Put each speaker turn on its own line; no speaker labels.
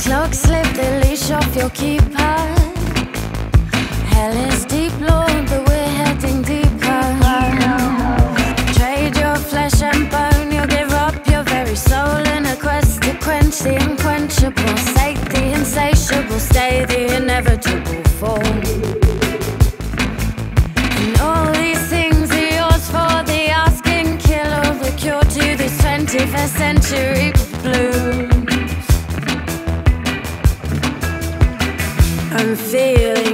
clock, slip the leash off your keeper. Hell is deep, Lord, but we're heading deeper. Trade your flesh and bone, you'll give up your very soul in a quest to quench the unquenchable, sate the insatiable, stay the inevitable fall. And all these things are yours for the asking, kill all the cure to this 21st century I'm feeling